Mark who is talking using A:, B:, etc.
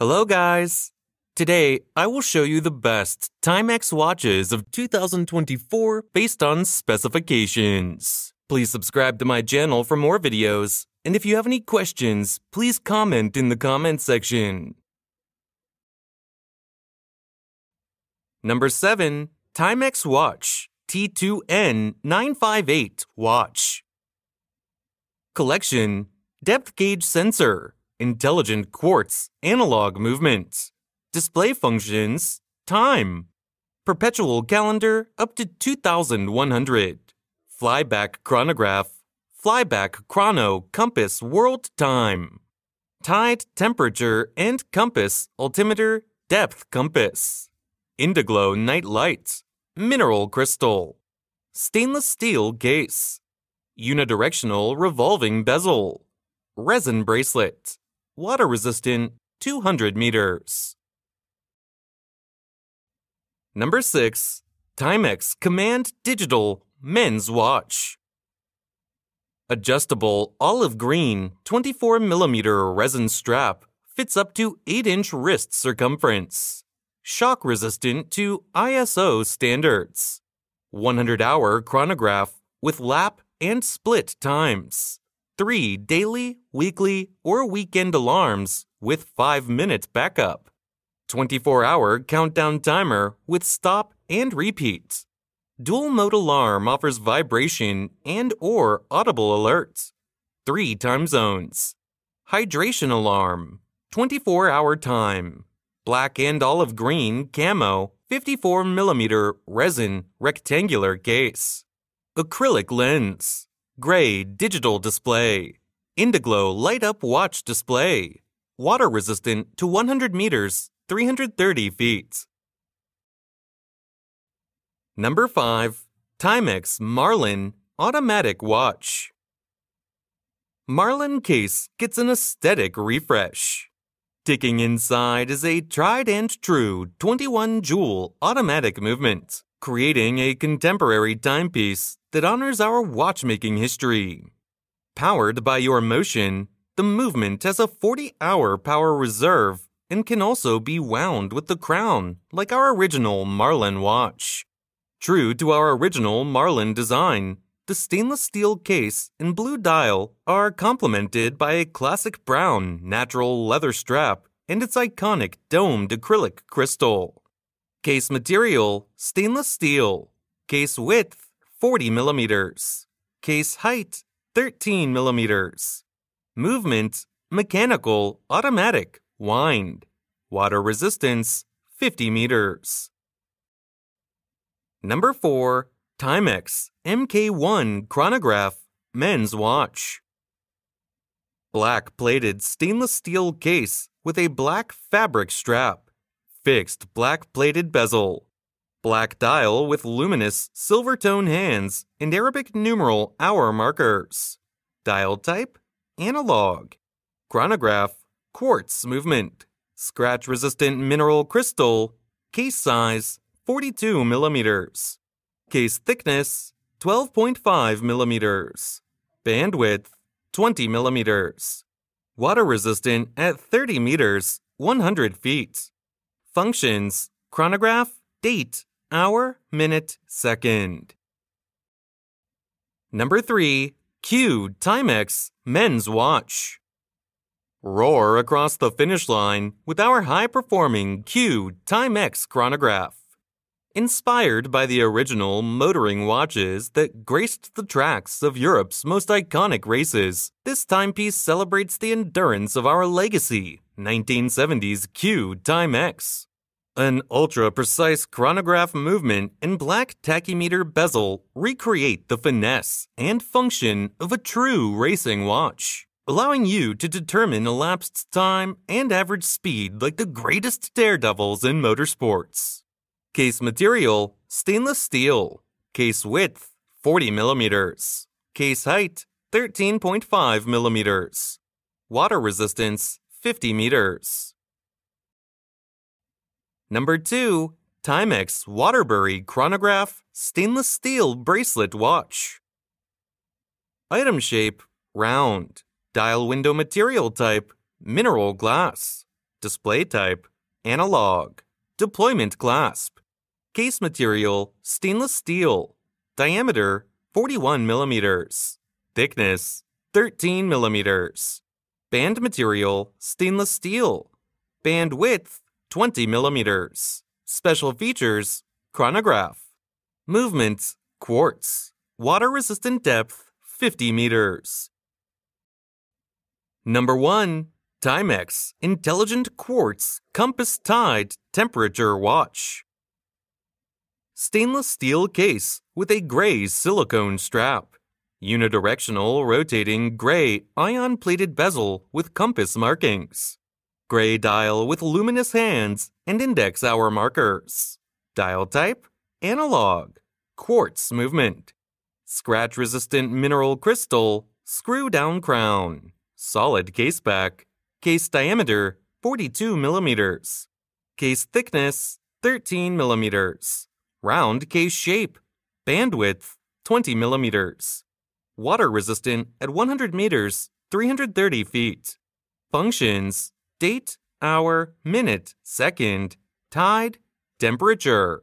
A: Hello, guys! Today, I will show you the best Timex watches of 2024 based on specifications. Please subscribe to my channel for more videos, and if you have any questions, please comment in the comment section. Number 7. Timex Watch T2N958 Watch Collection Depth Gauge Sensor Intelligent Quartz Analog Movement Display Functions Time. Perpetual Calendar up to 2100 Flyback Chronograph Flyback Chrono Compass World Time. Tide Temperature and Compass Altimeter Depth Compass. Indiglo Night Light Mineral Crystal. Stainless Steel Case. Unidirectional Revolving Bezel. Resin Bracelet Water Resistant 200 meters Number 6. Timex Command Digital Men's Watch Adjustable olive green 24 millimeter resin strap fits up to 8 inch wrist circumference. Shock resistant to ISO standards. 100 hour chronograph with lap and split times. 3 daily, weekly, or weekend alarms with 5 minute backup. 24 hour countdown timer with stop and repeat. Dual mode alarm offers vibration and or audible alerts. 3 time zones. Hydration alarm. 24 hour time. Black and olive green camo 54 millimeter resin rectangular case. Acrylic lens. Gray digital display. Indiglo light up watch display. Water resistant to 100 meters 330 feet. Number 5. Timex Marlin Automatic Watch. Marlin case gets an aesthetic refresh. Ticking inside is a tried and true 21 jewel automatic movement, creating a contemporary timepiece that honors our watchmaking history. Powered by your motion, the movement has a 40 hour power reserve and can also be wound with the crown, like our original Marlin watch. True to our original Marlin design, the stainless steel case and blue dial are complemented by a classic brown natural leather strap and its iconic domed acrylic crystal. Case material stainless steel. Case width 40 millimeters. Case height 13 millimeters. Movement mechanical automatic wind. Water resistance 50 meters. Number 4. Timex MK1 Chronograph Men's Watch. Black plated stainless steel case with a black fabric strap. Fixed black plated bezel. Black dial with luminous silver tone hands and Arabic numeral hour markers. Dial type analog. Chronograph quartz movement. Scratch resistant mineral crystal. Case size 42 millimeters. Case thickness 12.5 millimeters. Bandwidth 20 millimeters. Water resistant at 30 meters, 100 feet. Functions chronograph, date, hour, minute, second. Number 3. Q Timex Men's Watch. Roar across the finish line with our high performing Q Timex chronograph. Inspired by the original motoring watches that graced the tracks of Europe's most iconic races, this timepiece celebrates the endurance of our legacy, 1970s Q Timex. An ultra precise chronograph movement and black tachymeter bezel recreate the finesse and function of a true racing watch allowing you to determine elapsed time and average speed like the greatest daredevils in motorsports. Case material stainless steel. Case width 40 millimeters. Case height 13.5 millimeters. Water resistance 50 meters. Number 2. Timex Waterbury Chronograph Stainless Steel Bracelet Watch. Item shape round. Dial window material type mineral glass. Display type, analog. Deployment clasp. Case material, stainless steel. Diameter, 41 millimeters. Thickness, 13 millimeters. Band material, stainless steel. Band width, 20 millimeters. Special features, chronograph. Movement, quartz. Water resistant depth, 50 meters. Number 1. Timex Intelligent Quartz Compass Tide Temperature Watch. Stainless steel case with a gray silicone strap. Unidirectional rotating gray ion plated bezel with compass markings. Gray dial with luminous hands and index hour markers. Dial type analog. Quartz movement. Scratch resistant mineral crystal. Screw down crown. Solid case back. Case diameter 42 millimeters. Case thickness 13 millimeters. Round case shape. Bandwidth 20 millimeters. Water resistant at 100 meters, 330 feet. Functions date, hour, minute, second, tide, temperature.